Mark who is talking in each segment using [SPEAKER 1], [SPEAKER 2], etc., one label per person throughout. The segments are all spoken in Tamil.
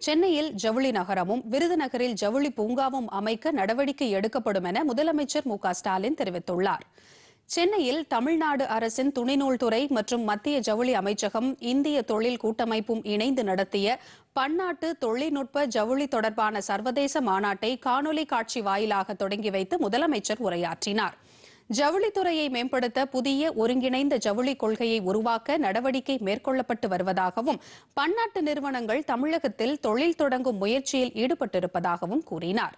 [SPEAKER 1] சென்னையில் ஜவுளி நகரமும் விருதுநகரில் ஜவுளி பூங்காவும் அமைக்க நடவடிக்கை எடுக்கப்படும் என முதலமைச்சர் மு க ஸ்டாலின் தெரிவித்துள்ளார். சென்னையில் தமிழ்நாடு அரசின் துணிநூல் துறை மற்றும் மத்திய ஜவுளி அமைச்சகம் இந்திய தொழில் கூட்டமைப்பும் இணைந்து நடத்திய பன்னாட்டு தொழில்நுட்ப ஜவுளி தொடர்பான சர்வதேச மாநாட்டை காணொலி காட்சி வாயிலாக தொடங்கி வைத்து முதலமைச்சர் உரையாற்றினார். ஜவுளித்துறையை மேம்படுத்த புதிய ஒருங்கிணைந்த ஜவுளி கொள்கையை உருவாக்க நடவடிக்கை மேற்கொள்ளப்பட்டு வருவதாகவும் பன்னாட்டு நிறுவனங்கள் தமிழகத்தில் தொழில் தொடங்கும் முயற்சியில் ஈடுபட்டிருப்பதாகவும் கூறினார்.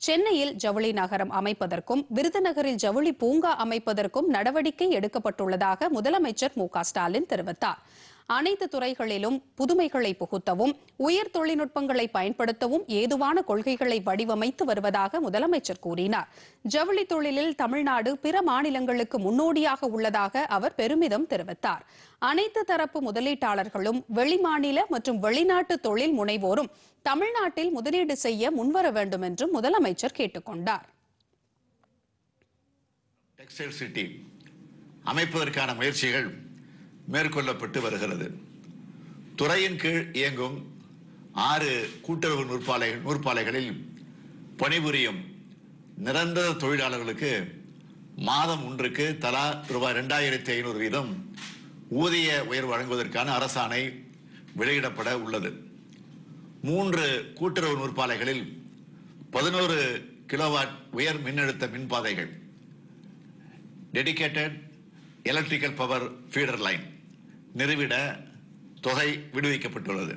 [SPEAKER 1] சென்னையில் ஜவுளி நகரம் அமைப்பதற்கும் விருதுநகரில் ஜவுளி பூங்கா அமைப்பதற்கும் நடவடிக்கை எடுக்கப்பட்டுள்ளதாக முதலமைச்சர் மு ஸ்டாலின் தெரிவித்தார். அனைத்து துறைகளிலும் புதுமைகளை புகுத்தவும் உயர் தொழில்நுட்பங்களை பயன்படுத்தவும் ஏதுவான கொள்கைகளை வடிவமைத்து வருவதாக முதலமைச்சர் கூறினார். ஜவுளி தொழிலில் தமிழ்நாடு பிற மாநிலங்களுக்கு முன்னோடியாக உள்ளதாக அவர் பெருமிதம் தெரிவித்தார். அனைத்து தரப்பு முதலீட்டாளர்களும் வெளிமாநில மற்றும் வெளிநாட்டு தொழில் முனைவோரும் தமிழ்நாட்டில் முதலீடு செய்ய முன்வர வேண்டும் என்றும் முதலமைச்சர் கேட்டுக்கொண்டார்
[SPEAKER 2] டெக்ஸ்டைல் சிட்டி அமைப்பதற்கான முயற்சிகள் மேற்கொள்ளப்பட்டு வருகிறது. துறையின் கீழ் இயங்கும் ஆறு கூட்டுறவு நூற்பாலை நூற்பாலைகளில் பணிபுரியும் நிரந்தர தொழிலாளர்களுக்கு மாதம் ஒன்றுக்கு தலா ரூபாய் ரெண்டாயிரத்தி ஐநூறு வீதம் ஊதிய உயர்வு வழங்குவதற்கான அரசாணை வெளியிடப்பட உள்ளது. மூன்று கூட்டுறவு நூற்பாலைகளில் பதினோரு கிலோவாட் உயர் மின்னழுத்த மின்பாதைகள் dedicated electrical power feeder line நிறுவிட தொகை விடுவிக்கப்பட்டுள்ளது.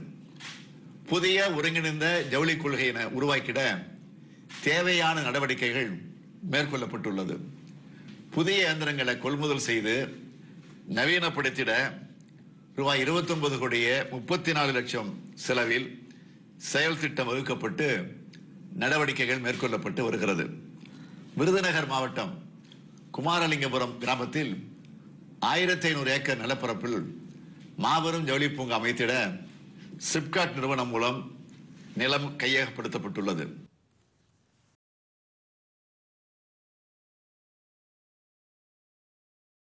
[SPEAKER 2] புதிய ஒருங்கிணைந்த ஜவுளி கொள்கையினை உருவாக்கிட தேவையான நடவடிக்கைகள் மேற்கொள்ளப்பட்டுள்ளது. புதிய இயந்திரங்களை கொள்முதல் செய்து நவீனப்படுத்திட ரூபாய் 29 கோடியே முப்பத்தி நாலு லட்சம் செலவில் செயல் திட்டம் வகுக்கப்பட்டு நடவடிக்கைகள் மேற்கொள்ளப்பட்டு வருகிறது. விருதுநகர் மாவட்டம் குமாரலிங்கபுரம் கிராமத்தில் ஆயிரத்தி ஐநூறு ஏக்கர் நிலப்பரப்பில் மாபெரும் ஜவுளி பூங்கா அமைத்திட சிப்காட் நிறுவனம் மூலம் நிலம் கையகப்படுத்தப்பட்டுள்ளது.